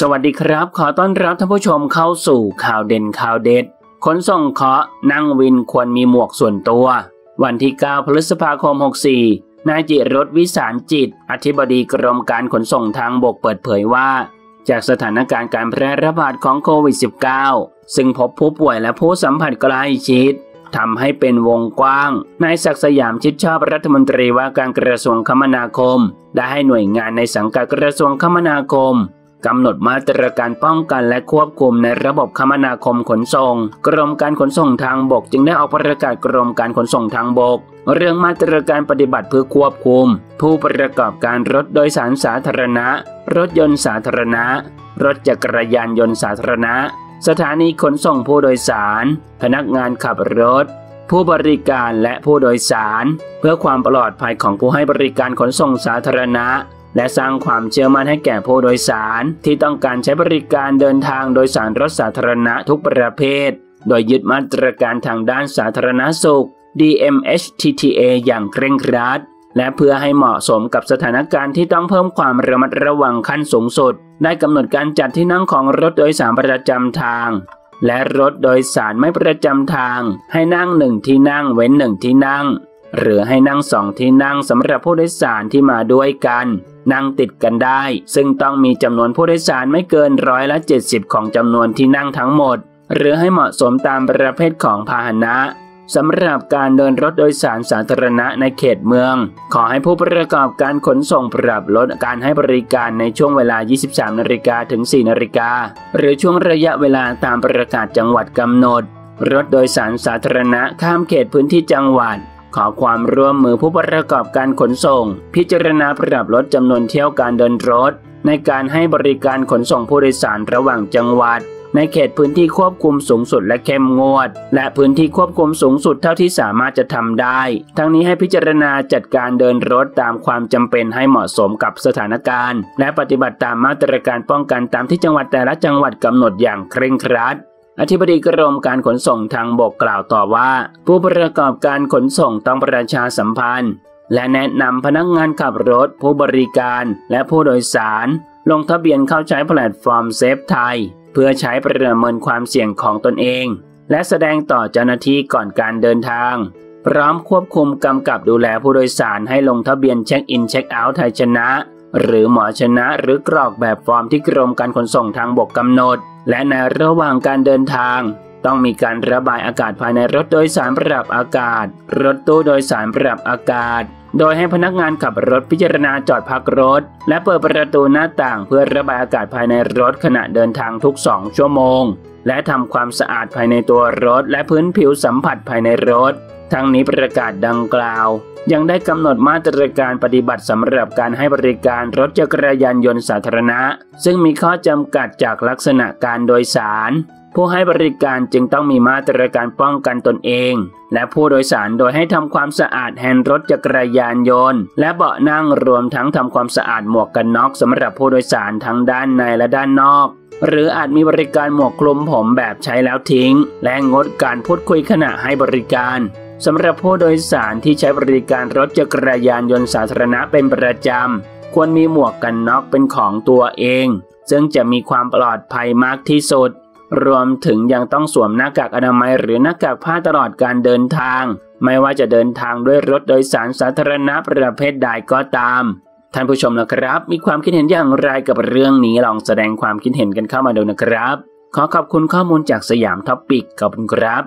สวัสดีครับ ขอต้อนรับท่านผู้ชมเข้าสู่ข่าวเด่นข่าวเด็ด ขนส่งเคาะนั่งวินควรมีหมวกส่วนตัว วันที่ 9 พฤษภาคม 64 นายจิรถวิสารจิต อธิบดีกรมการขนส่งทางบกเปิดเผยว่า จากสถานการณ์การแพร่ระบาดของโควิด -19 ซึ่งพบผู้ป่วยและผู้สัมผัสใกล้ชิดทำให้เป็นวงกว้าง นายศักสยามชิดชอบรัฐมนตรีว่าการกระทรวงคมนาคม ได้ให้หน่วยงานในสังกัดกระทรวงคมนาคม กำหนดมาตรการป้องกันและควบคุมในระบบคมนาคมขนส่ง กรมการขนส่งทางบก จึงได้ออกประกาศกรมการขนส่งทางบก เรื่องมาตรการปฏิบัติเพื่อควบคุม ผู้ประกอบการรถโดยสารสาธารณะ รถยนต์สาธารณะ รถจักรยานยนต์สาธารณะ สถานีขนส่งผู้โดยสาร พนักงานขับรถ ผู้บริการและผู้โดยสาร เพื่อความปลอดภัยของผู้ให้บริการขนส่งสาธารณะ และสร้างความเชื่อมั่นให้แก่ผู้โดยสาร ที่ต้องการใช้บริการเดินทางโดยสารรถสาธารณะทุกประเภท โดยยึดมาตรการทางด้านสาธารณสุข DMHTTA อย่างเคร่งครัด และเพื่อให้เหมาะสมกับสถานการณ์ที่ต้องเพิ่มความระมัดระวังขั้นสูงสุด ได้กำหนดการจัดที่นั่งของรถโดยสารประจำทาง และรถโดยสารไม่ประจำทาง ให้นั่งหนึ่งที่นั่งเว้นหนึ่งที่นั่ง หรือให้นั่งสองที่นั่งสำหรับผู้โดยสารที่มาด้วยกัน นั่งติดกันได้ ซึ่งต้องมีจำนวนผู้โดยสารไม่เกินร้อยละ 70 ของจำนวนที่นั่งทั้งหมด หรือให้เหมาะสมตามประเภทของพาหนะสำหรับการเดินรถโดยสารสาธารณะในเขตเมือง ขอให้ผู้ประกอบการขนส่งปรับลดการให้บริการในช่วงเวลา 23 นาฬิกาถึง 4 นาฬิกา หรือช่วงระยะเวลาตามประกาศจังหวัดกำหนด รถโดยสารสาธารณะข้ามเขตพื้นที่จังหวัด ขอความร่วมมือผู้ประกอบการขนส่ง พิจารณาปรับลดจำนวนเที่ยวการเดินรถ ในการให้บริการขนส่งผู้โดยสารระหว่างจังหวัด ในเขตพื้นที่ควบคุมสูงสุดและเข้มงวด และพื้นที่ควบคุมสูงสุดเท่าที่สามารถจะทำได้ ทั้งนี้ให้พิจารณาจัดการเดินรถตามความจำเป็นให้เหมาะสมกับสถานการณ์ และปฏิบัติตามมาตรการป้องกันตามที่จังหวัดแต่ละจังหวัดกำหนดอย่างเคร่งครัด อธิบดีกรมการขนส่งทางบกกล่าวต่อว่า ผู้ประกอบการขนส่งต้องประชาสัมพันธ์ และแนะนำพนักงานขับรถ ผู้บริการและผู้โดยสาร ลงทะเบียนเข้าใช้แพลตฟอร์มเซฟไทย เพื่อใช้ประเมินความเสี่ยงของตนเอง และแสดงต่อเจ้าหน้าที่ก่อนการเดินทาง พร้อมควบคุมกำกับดูแลผู้โดยสารให้ลงทะเบียน check in check out ไทยชนะ หรือหมอชนะหรือกรอกแบบฟอร์มที่กรมการขนส่งทางบกกำหนด และในระหว่างการเดินทางต้องมีการระบายอากาศภายในรถโดยสารปรับอากาศ รถตู้โดยสารปรับอากาศ โดยให้พนักงานขับรถพิจารณาจอดพักรถ และเปิดประตูหน้าต่างเพื่อระบายอากาศภายในรถขณะเดินทางทุก 2 ชั่วโมง และทำความสะอาดภายในตัวรถ และพื้นผิวสัมผัสภายในรถ ทั้งนี้ประกาศดังกล่าว ยังได้กำหนดมาตรการปฏิบัติสำหรับการให้บริการรถจักรยานยนต์สาธารณะ ซึ่งมีข้อจำกัดจากลักษณะการโดยสาร ผู้ให้บริการจึงต้องมีมาตรการป้องกันตนเอง และผู้โดยสารโดยให้ทำความสะอาดแฮนด์รถจักรยานยนต์ และเบาะนั่งรวมทั้งทำความสะอาดหมวกกันน็อกสำหรับผู้โดยสารทั้งด้านในและด้านนอกหรืออาจมีบริการหมวกคลุมผมแบบใช้แล้วทิ้ง และงดการพูดคุยขณะให้บริการ สำหรับผู้โดยสารที่ใช้บริการรถจักรยานยนต์สาธารณะเป็นประจำ ควรมีหมวกกันน็อกเป็นของตัวเอง ซึ่งจะมีความปลอดภัยมากที่สุด รวมถึงยังต้องสวมหน้ากากอนามัยหรือหน้ากากผ้าตลอดการเดินทาง ไม่ว่าจะเดินทางด้วยรถโดยสารสาธารณะประเภทใดก็ตามท่านผู้ชมนะครับ มีความคิดเห็นอย่างไรกับเรื่องนี้ลองแสดงความคิดเห็นกันเข้ามาดูนะครับ ขอขอบคุณข้อมูลจาก Siam Topic ขอบคุณครับ